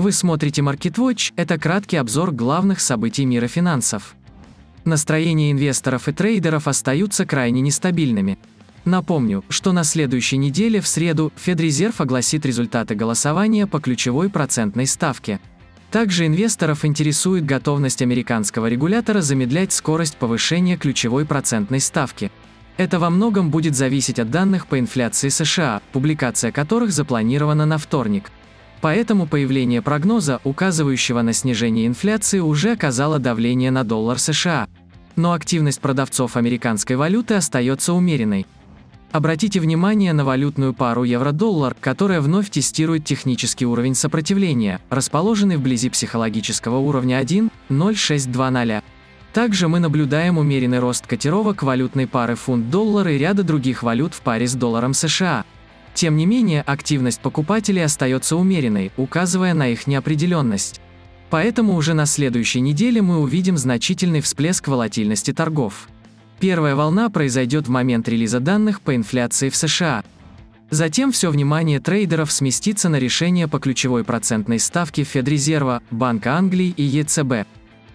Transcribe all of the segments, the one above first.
Вы смотрите MarketWatch – это краткий обзор главных событий мира финансов. Настроения инвесторов и трейдеров остаются крайне нестабильными. Напомню, что на следующей неделе в среду Федрезерв огласит результаты голосования по ключевой процентной ставке. Также инвесторов интересует готовность американского регулятора замедлять скорость повышения ключевой процентной ставки. Это во многом будет зависеть от данных по инфляции США, публикация которых запланирована на вторник – Поэтому появление прогноза, указывающего на снижение инфляции, уже оказало давление на доллар США. Но активность продавцов американской валюты остается умеренной. Обратите внимание на валютную пару евро-доллар, которая вновь тестирует технический уровень сопротивления, расположенный вблизи психологического уровня 1.0620. Также мы наблюдаем умеренный рост котировок валютной пары фунт-доллар и ряда других валют в паре с долларом США – тем не менее, активность покупателей остается умеренной, указывая на их неопределенность. Поэтому уже на следующей неделе мы увидим значительный всплеск волатильности торгов. Первая волна произойдет в момент релиза данных по инфляции в США. Затем все внимание трейдеров сместится на решение по ключевой процентной ставке Федрезерва, Банка Англии и ЕЦБ.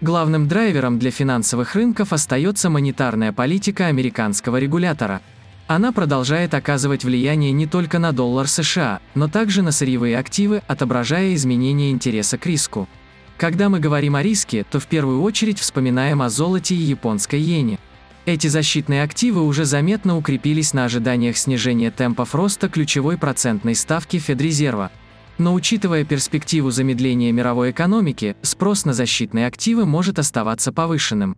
Главным драйвером для финансовых рынков остается монетарная политика американского регулятора – она продолжает оказывать влияние не только на доллар США, но также на сырьевые активы, отображая изменение интереса к риску. Когда мы говорим о риске, то в первую очередь вспоминаем о золоте и японской иене. Эти защитные активы уже заметно укрепились на ожиданиях снижения темпов роста ключевой процентной ставки Федрезерва. Но учитывая перспективу замедления мировой экономики, спрос на защитные активы может оставаться повышенным.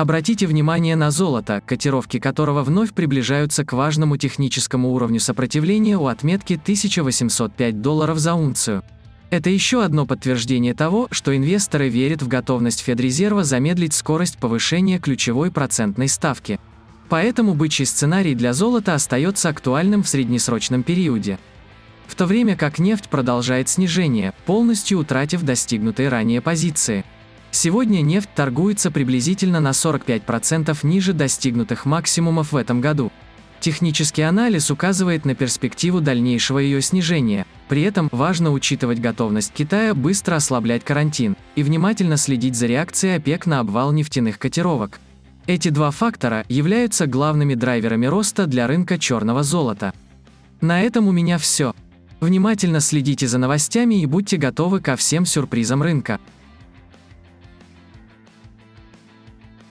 Обратите внимание на золото, котировки которого вновь приближаются к важному техническому уровню сопротивления у отметки 1805 долларов за унцию. Это еще одно подтверждение того, что инвесторы верят в готовность Федрезерва замедлить скорость повышения ключевой процентной ставки. Поэтому бычий сценарий для золота остается актуальным в среднесрочном периоде. В то время как нефть продолжает снижение, полностью утратив достигнутые ранее позиции – Сегодня нефть торгуется приблизительно на 45% ниже достигнутых максимумов в этом году. Технический анализ указывает на перспективу дальнейшего ее снижения. При этом важно учитывать готовность Китая быстро ослаблять карантин и внимательно следить за реакцией ОПЕК на обвал нефтяных котировок. Эти два фактора являются главными драйверами роста для рынка черного золота. На этом у меня все. Внимательно следите за новостями и будьте готовы ко всем сюрпризам рынка.